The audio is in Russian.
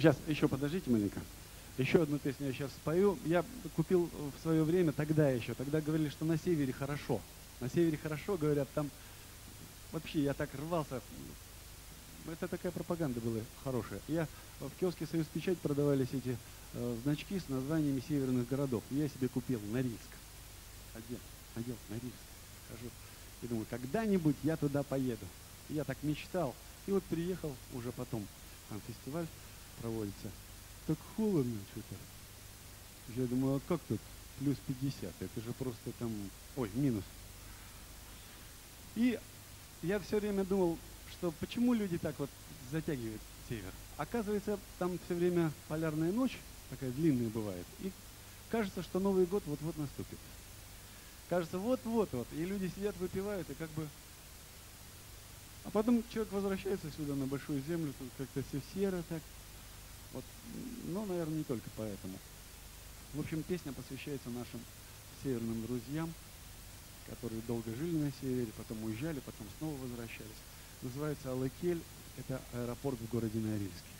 Сейчас, еще подождите маленько. Еще одну песню я сейчас спою. Я купил в свое время, тогда еще, тогда говорили, что на севере хорошо. На севере хорошо, говорят, там вообще я так рвался. Это такая пропаганда была хорошая. Я в киоске «Союз Печать» продавались эти э, значки с названиями северных городов. Я себе купил Норильск. Одел, одел Норильск. Хожу. И думаю, когда-нибудь я туда поеду. Я так мечтал. И вот приехал уже потом, там фестиваль проводится так холодно что-то. Я думаю, а как тут плюс 50? Это же просто там, ой, минус. И я все время думал, что почему люди так вот затягивают север. Оказывается, там все время полярная ночь, такая длинная бывает, и кажется, что Новый год вот-вот наступит. Кажется, вот-вот-вот, и люди сидят, выпивают, и как бы... А потом человек возвращается сюда, на Большую Землю, тут как-то все серо так, вот, ну, наверное, не только поэтому. В общем, песня посвящается нашим северным друзьям, которые долго жили на севере, потом уезжали, потом снова возвращались. Называется Алакель, это аэропорт в городе Норильске.